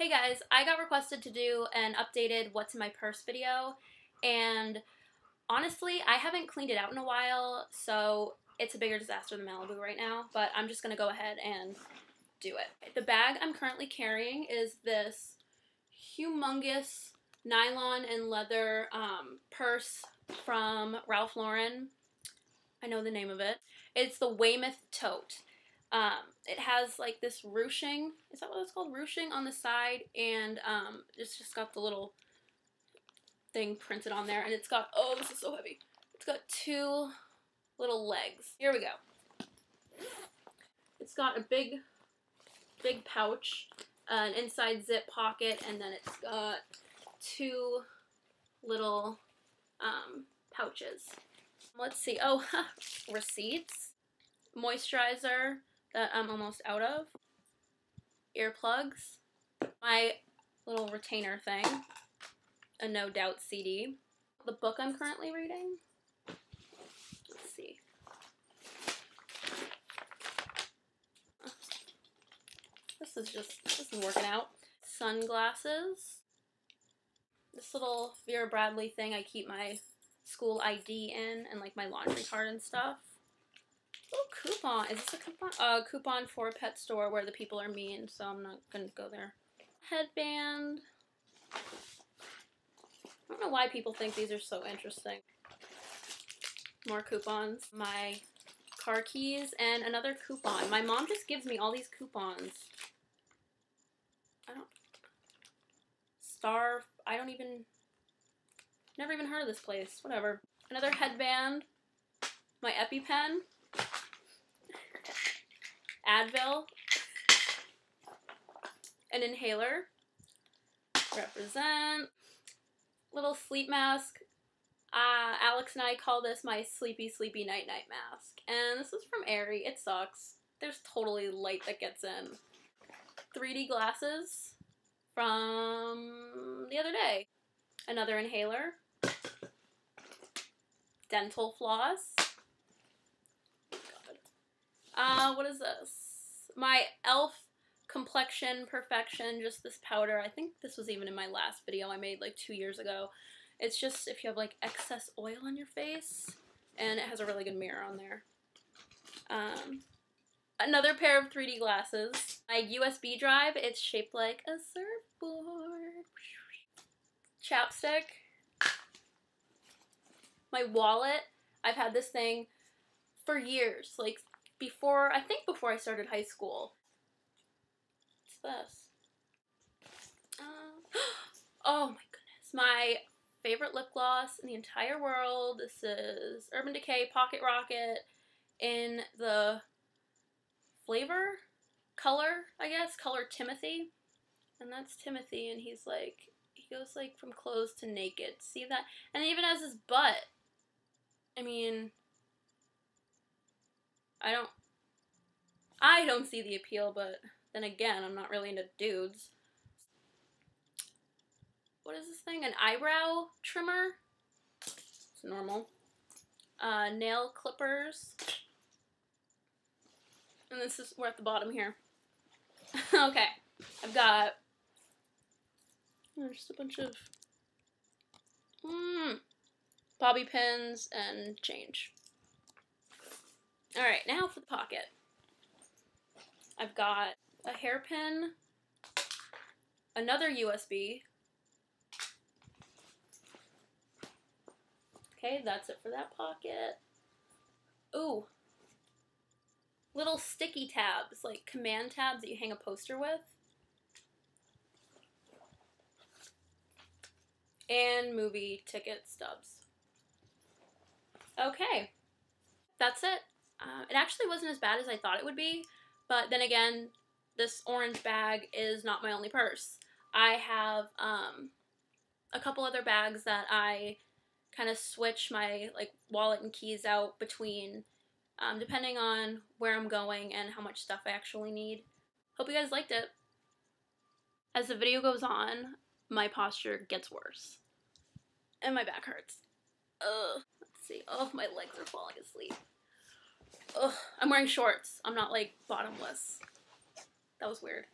Hey guys, I got requested to do an updated what's in my purse video and honestly, I haven't cleaned it out in a while, so it's a bigger disaster than Malibu right now, but I'm just to go ahead and do it. The bag I'm currently carrying is this humongous nylon and leather um, purse from Ralph Lauren. I know the name of it. It's the Weymouth Tote. Um, it has like this ruching, is that what it's called? Ruching on the side, and um, it's just got the little thing printed on there, and it's got, oh, this is so heavy. It's got two little legs. Here we go. It's got a big, big pouch, an inside zip pocket, and then it's got two little um, pouches. Let's see. Oh, receipts, moisturizer, that I'm almost out of. Earplugs. My little retainer thing. A No Doubt CD. The book I'm currently reading. Let's see. This is just, this is working out. Sunglasses. This little Vera Bradley thing I keep my school ID in and like my laundry card and stuff. Coupon. Is this a coupon? A uh, coupon for a pet store where the people are mean, so I'm not going to go there. Headband. I don't know why people think these are so interesting. More coupons. My car keys and another coupon. My mom just gives me all these coupons. I don't... Star... I don't even... Never even heard of this place. Whatever. Another headband. My EpiPen. Advil, an inhaler, represent, little sleep mask. Uh, Alex and I call this my sleepy, sleepy night night mask. And this is from Aerie. It sucks. There's totally light that gets in. 3D glasses from the other day. Another inhaler. Dental floss. Uh, what is this? My e.l.f. Complexion Perfection, just this powder. I think this was even in my last video I made like two years ago. It's just if you have like excess oil on your face, and it has a really good mirror on there. Um, another pair of 3D glasses. My USB drive, it's shaped like a surfboard. Chapstick. My wallet, I've had this thing for years, like before, I think before I started high school. What's this? Uh, oh my goodness. My favorite lip gloss in the entire world. This is Urban Decay Pocket Rocket in the flavor, color, I guess, color Timothy. And that's Timothy, and he's like, he goes like from clothes to naked. See that? And he even has his butt. I mean, I don't I don't see the appeal, but then again, I'm not really into dudes. What is this thing? An eyebrow trimmer? It's normal. Uh, nail clippers. And this is, we're at the bottom here. okay, I've got, there's a bunch of, mm, bobby pins and change. Alright, now for the pocket. I've got a hairpin, another USB. Okay, that's it for that pocket. Ooh, little sticky tabs, like command tabs that you hang a poster with. And movie ticket stubs. Okay, that's it. Uh, it actually wasn't as bad as I thought it would be, but then again, this orange bag is not my only purse. I have um, a couple other bags that I kind of switch my like wallet and keys out between um, depending on where I'm going and how much stuff I actually need. Hope you guys liked it. As the video goes on, my posture gets worse. And my back hurts. Ugh. Let's see. Oh, my legs are falling asleep. Ugh, I'm wearing shorts. I'm not like bottomless. That was weird.